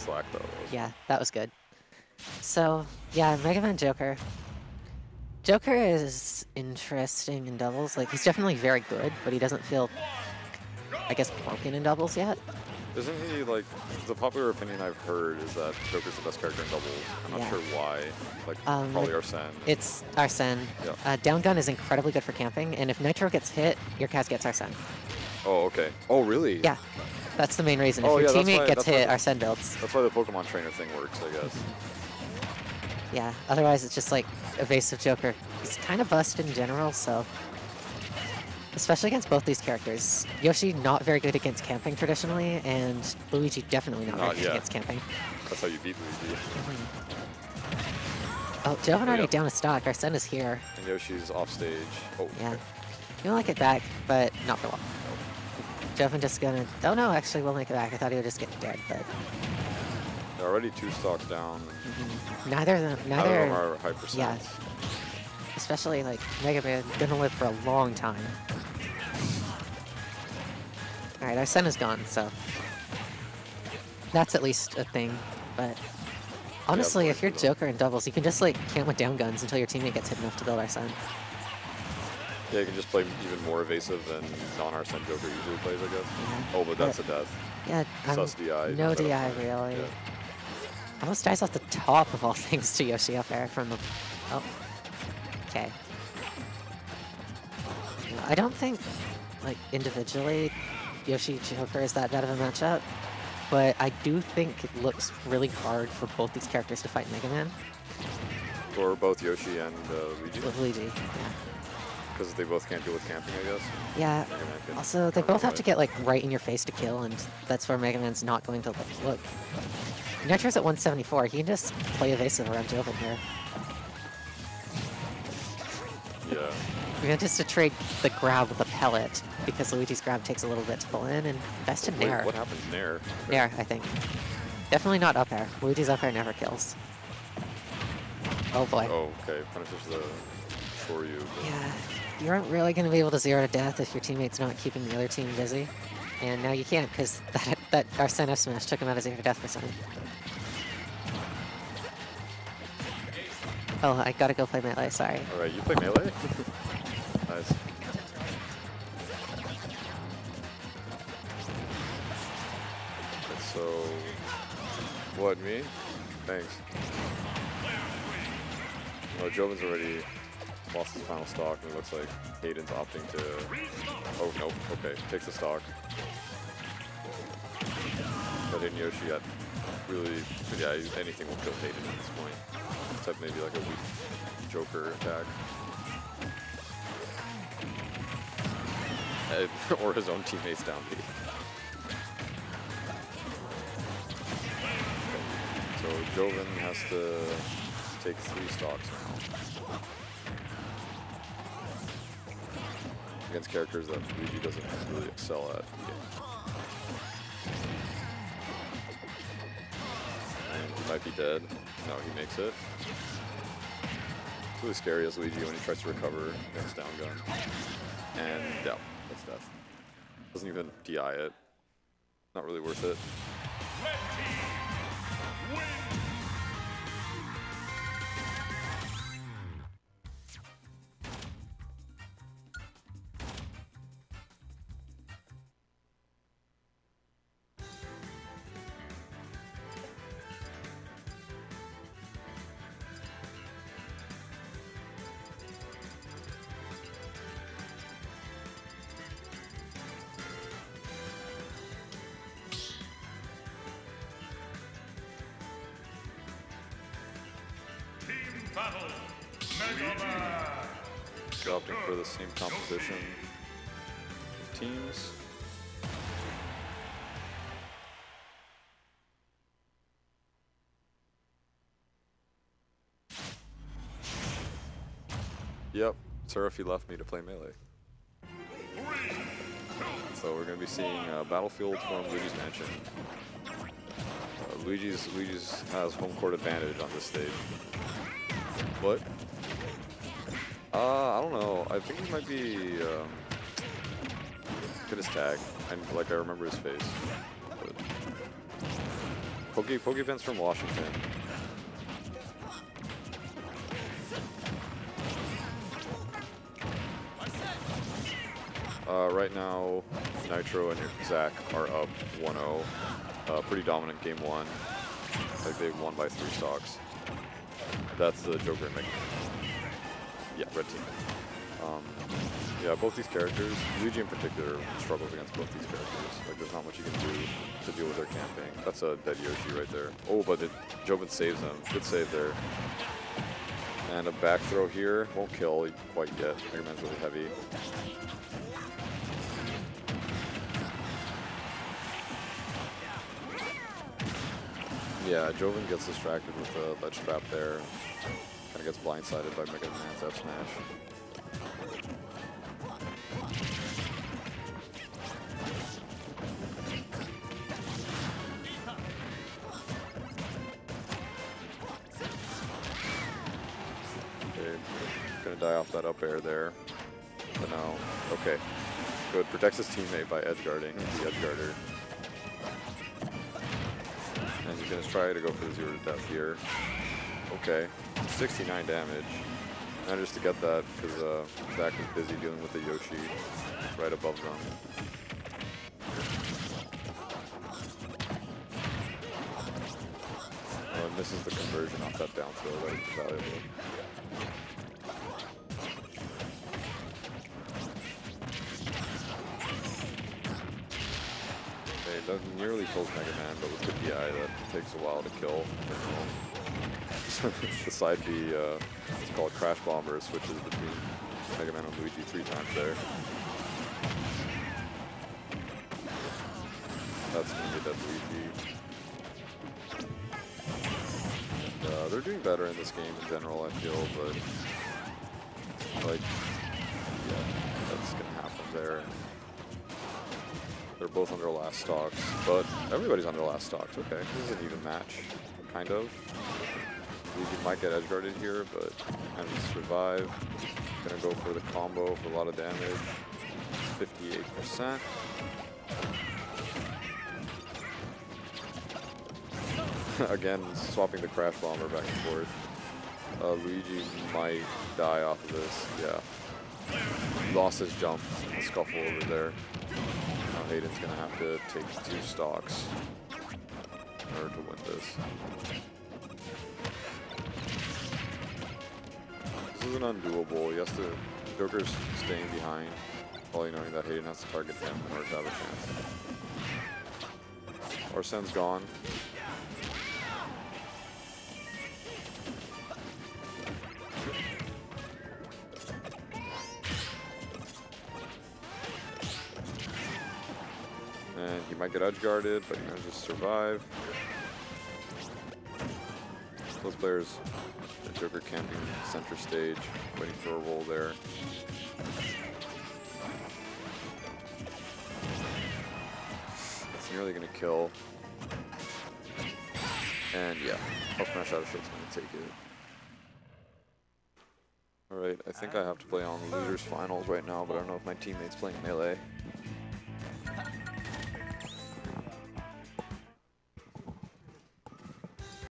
slack though. was- Yeah, that was good. So, yeah, Mega Man Joker. Joker is interesting in doubles. Like, he's definitely very good, but he doesn't feel, I guess, broken in doubles yet. Isn't he like the popular opinion I've heard is that Joker's the best character in doubles? I'm not Yeah. sure why. Like Um, probably Arsene. It's Arsene. Yeah. Uh, down gun is incredibly good for camping, and if Nitro gets hit, your cast gets Arsene. oh, okay. Oh, really? Yeah, that's the main reason. Oh, if Oh, your yeah, teammate why- gets why hit, the- Arsene builds. That's why the Pokemon trainer thing works, I guess. Yeah, otherwise it's just like evasive Joker. He's kind of bust in general, so. Especially against both these characters. Yoshi not very good against camping traditionally, and Luigi definitely not, Not very good against camping. That's how you beat Luigi. Mm-hmm. Oh, Jovann already yep. down a stock. Arsene is here. And Yoshi's off stage. Oh, Yeah. You'll make it back, but not for long. Jovann just gonna. Oh no, actually, we'll make it back. I thought he would just get dead, but They're already two stocks down. Mm-hmm. neither of them. None of them Neither. are high percent. Yeah. Especially like Mega Man gonna live for a long time. Alright, Arsene is gone, so that's at least a thing. But honestly, boy, if you're. Joker in doubles, you can just like camp with down guns until your teammate gets hit enough to build Arsene. Yeah, you can just play even more evasive than non-Arsene Joker usually plays, I guess. Oh, but that's a death. Yeah, I'm, Sus DI. no DI really. Yeah. Almost dies off the top of all things to Yoshi up there from the. Oh. Okay. I don't think, like, individually, Yoshi Joker is that bad of a matchup, but I do think it looks really hard for both these characters to fight Mega Man For both Yoshi and uh, Luigi, with Luigi. Yeah. Because they both can't deal with camping, I guess. Yeah. Mega Man can Also, they both have to get like right in your face to kill, and that's where Mega Man's not going to look. look. Nitro's at 174. He can just play evasive around Jovann here. Yeah. We're gonna just to trade the grab with the pellet because Luigi's grab takes a little bit to pull in, and best in Wait, Nair. what happened Nair? Nair, I think. Definitely not up air. Luigi's up air never kills. Oh boy. Oh, okay. Punishes the Shoryu. Yeah, you aren't really going to be able to zero to death if your teammate's not keeping the other team busy. And now you can't because that, that Arsene F smash took him out of zero to death percent. Oh, I gotta go play melee, sorry. All right, you play melee. nice. So, what me? Thanks. Well, Jovann's already lost his final stock, and it looks like Hayden's opting to. Oh nope. Okay, takes the stock. But in Yoshi got really, yeah, anything will kill Hayden at this point. Except maybe like a weak Joker attack. Or his own teammates down B. So Jovann has to take three stocks now. Against characters that Luigi doesn't really excel at. And he might be dead. No, he makes it. It's really scary as Luigi when he tries to recover against down gun. And yeah, that's death. Doesn't even DI it. Not really worth it. Battle. Mega Man. Opting for the same composition teams. Yep, Seraphy left me to play melee. So we're going to be seeing uh, Battlefield from Luigi's Mansion. Uh, Luigi's Luigi's has home court advantage on this stage. What? Uh, I don't know. I think he might be um, good as tag, and like I remember his face. But Pokey Pokepin's from Washington. Uh, right now, Nitro and Zach are up 1-0. Uh, pretty dominant game one. Like they won by three stocks. That's the Joker and Mega. Yeah, red team. Um, yeah, both these characters, Luigi in particular, struggles against both these characters. Like, there's not much you can do to deal with their camping. That's a dead Yoshi right there. Oh, but it, Jovann saves him. Good save there. And a back throw here. Won't kill quite yet. Mega Man's really heavy. Yeah, Jovann gets distracted with the ledge trap there. Kind of gets blindsided by Mega Man's F smash. Gonna die off that up air there. But no, okay. Good, protects his teammate by edge guarding, the edge guarder. Gonna try to go for the zero to death here. Okay, 69 damage. Managed to get that because uh, Zach is busy dealing with the Yoshi right above them. Oh, and misses the conversion off that down throw. That is valuable. Nearly kills Mega Man, but with good DI, that takes a while to kill. the side B, uh, it's called Crash Bomber, switches between Mega Man and Luigi three times there. That's gonna be dead Luigi. Uh, they're doing better in this game in general, I feel, but like, They're both under last stocks, but everybody's under last stocks. Okay, this is an even match, kind of. Luigi might get edge guarded here, but kind of survive. Gonna go for the combo for a lot of damage. 58%. Again, swapping the Crash Bomber back and forth. Uh, Luigi might die off of this, yeah. Lost his jump, scuffle over there. Hayden's gonna have to take two stocks in order to win this. This isn't undoable. He has to. Joker's staying behind, probably knowing that Hayden has to target him in order to have a chance. Arsene's gone. Get edge guarded, but he manages to survive. Those players, the Joker camping center stage, waiting for a roll there. It's nearly gonna kill. And yeah, up smash out of shit's gonna take it. Alright, I think I have to play on the losers finals right now, but I don't know if my teammate's playing melee.